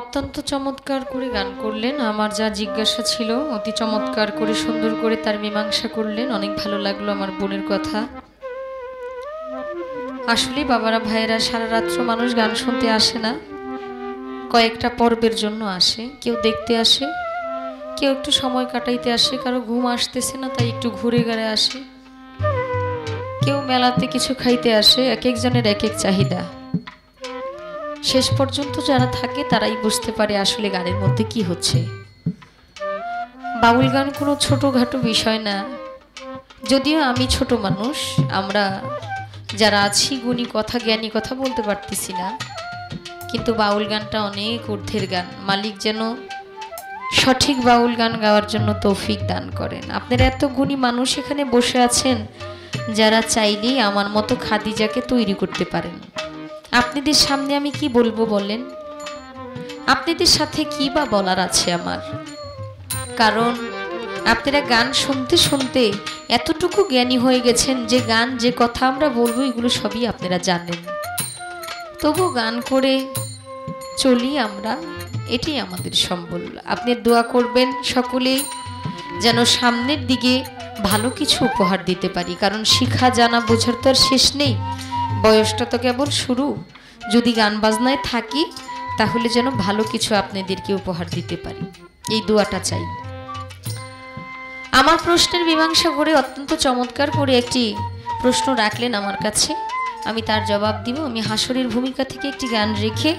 অত্যন্ত চমৎকার করে গান করলেন। আমার যা জিজ্ঞাসা ছিল, অতি চমৎকার করে, সুন্দর করে তার মীমাংসা করলেন। অনেক ভালো লাগল আমার বোনের কথা। আসলে বাবারা, ভাইয়েরা, সারা রাত্র মানুষ গান শুনতে আসে না। কয়েকটা পর্বের জন্য আসে। কেউ দেখতে আসে, কেউ একটু সময় কাটাইতে আসে। কারও ঘুম আসতেছে না, তাই একটু ঘুরে গেড়ে আসে। কেউ মেলাতে কিছু খাইতে আসে। এক একজনের এক এক চাহিদা। শেষ পর্যন্ত যারা থাকে তারাই বুঝতে পারে আসলে গানের মধ্যে কি হচ্ছে। বাউল গান কোনো ছোটোখাটো বিষয় না। যদিও আমি ছোট মানুষ, আমরা যারা আছি গুণী কথা, জ্ঞানী কথা বলতে পারতেছি না। কিন্তু বাউল গানটা অনেক ঊর্ধ্বের গান। মালিক যেন সঠিক বাউল গান গাওয়ার জন্য তৌফিক দান করেন। আপনারা এত গুণী মানুষ এখানে বসে আছেন যারা চাইলেই আমার মতো খাদিজাকে তৈরি করতে পারেন। আপনাদের সামনে আমি কি বলব বলেন? আপনাদের সাথে কি বা বলার আছে আমার? কারণ আপনারা গান শুনতে শুনতে এতটুকু জ্ঞানী হয়ে গেছেন যে গান, যে কথা আমরা বলব, এগুলো সবই আপনারা জানেন। তবু গান করে চলি আমরা, এটাই আমাদের সম্বল। আপনি দোয়া করবেন সকলে যেন সামনের দিকে ভালো কিছু উপহার দিতে পারি। কারণ শিখা জানা বোঝার তো আর শেষ নেই। বয়সটা তো কেবল শুরু। যদি গান বাজনায় থাকি, তাহলে যেন ভালো কিছু আপনাদেরকে উপহার দিতে পারি। এই দোয়াটা চাই। আমার প্রশ্নের মীমাংসা করে অত্যন্ত চমৎকার করে একটি প্রশ্ন রাখলেন আমার কাছে। আমি তার জবাব দিব। আমি হাসরের ভূমিকা থেকে একটি গান রেখে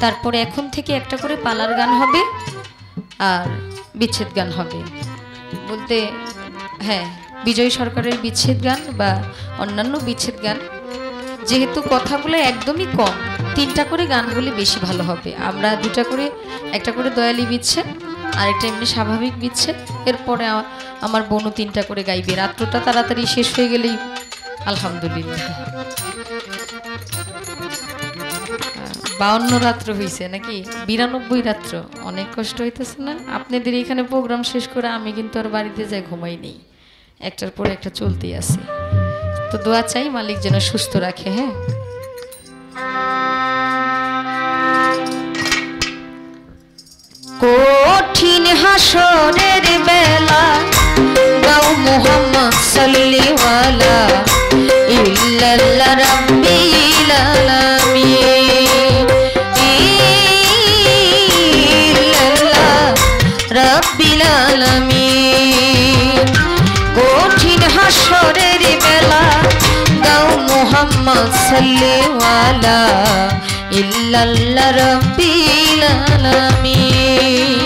তারপরে এখন থেকে একটা করে পালার গান হবে আর বিচ্ছেদ গান হবে। বলতে হ্যাঁ বিজয় সরকারের বিচ্ছেদ গান বা অন্যান্য বিচ্ছেদ গান যেহেতু কথাগুলো একদমই কম, তিনটা করে গানগুলি বেশি ভালো হবে। আমরা দুটা করে, একটা করে দয়ালি বিচ্ছেদ আর একটা এমনি স্বাভাবিক বিচ্ছেদ এরপরে আমার বোনও তিনটা করে গাইবে। রাত্রটা তাড়াতাড়ি শেষ হয়ে গেলেই আলহামদুলিল্লাহ। বাউন্ন রাত্র হয়েছে নাকি? বিরানব্বই রাত্র। অনেক কষ্ট হইতেছে না? আপনাদের এখানে প্রোগ্রাম শেষ করে আমি কিন্তু আর বাড়িতে যাই, ঘুমাই নেই। একটার পর একটা চলতেই আছে। তো দোয়া চাই মালিক যেন সুস্থ রাখে হ্যাঁ? কঠিন হাসরের বেলা গাও صلي ولا إلا ربي العالمين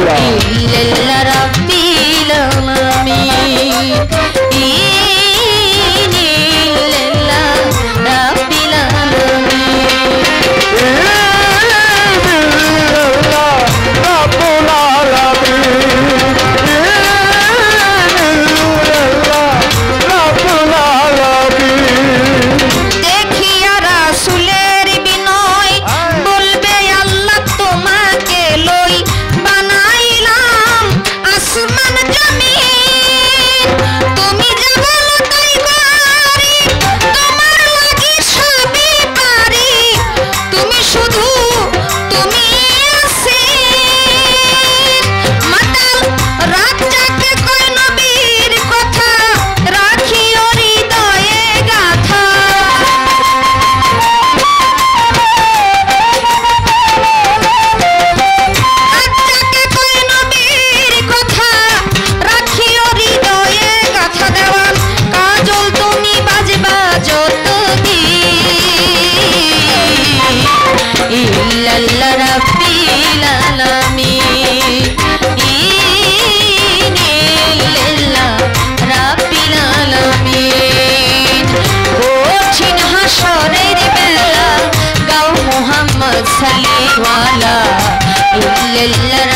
কঠিন। اللهم صل على إلا